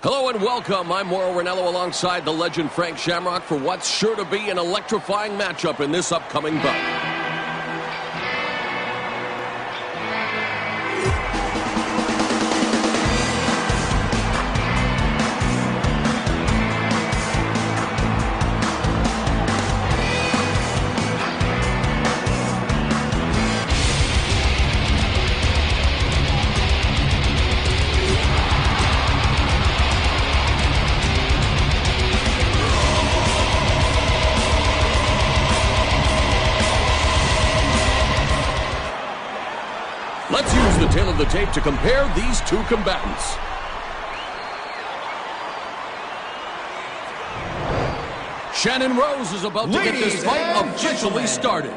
Hello and welcome. I'm Mauro Ranallo alongside the legend Frank Shamrock for what's sure to be an electrifying matchup in this upcoming bout. Let's use the tale of the tape to compare these two combatants. Shannon Rose is about to get this fight officially started.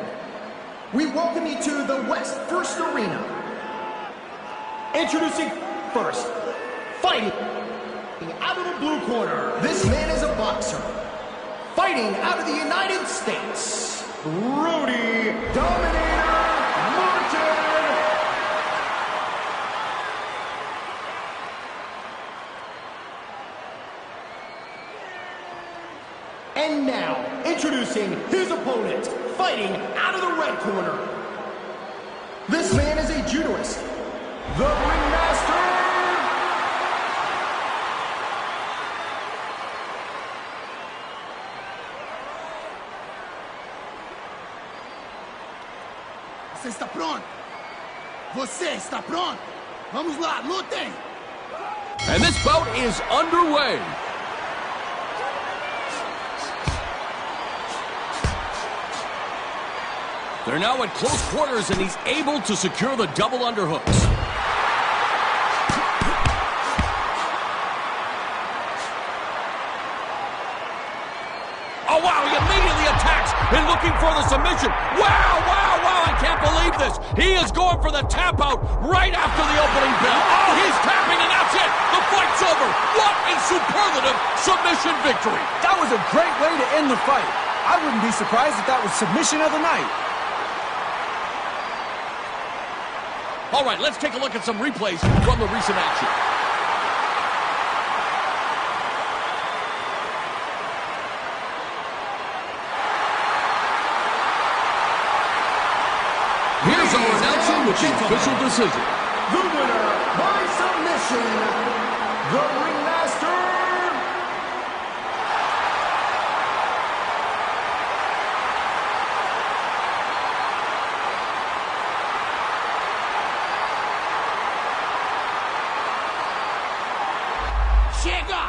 We welcome you to the West First Arena. Introducing first, fighting out of the blue corner. This man is a boxer. Fighting out of the United States, Rudy Dominator And now, introducing his opponent, fighting out of the red corner. This man is a judoist, the ringmaster. Você está pronto? Você está pronto? Vamos lá, lutem! And this bout is underway. They're now at close quarters, and he's able to secure the double underhooks. Oh, wow, he immediately attacks and looking for the submission. Wow, wow, wow, I can't believe this. He is going for the tap out right after the opening bell. Oh, he's tapping, and that's it. The fight's over. What a superlative submission victory. That was a great way to end the fight. I wouldn't be surprised if that was submission of the night. All right, let's take a look at some replays from the recent action. Here's our announcer with the official decision. The winner by submission, the ringmaster. Chega!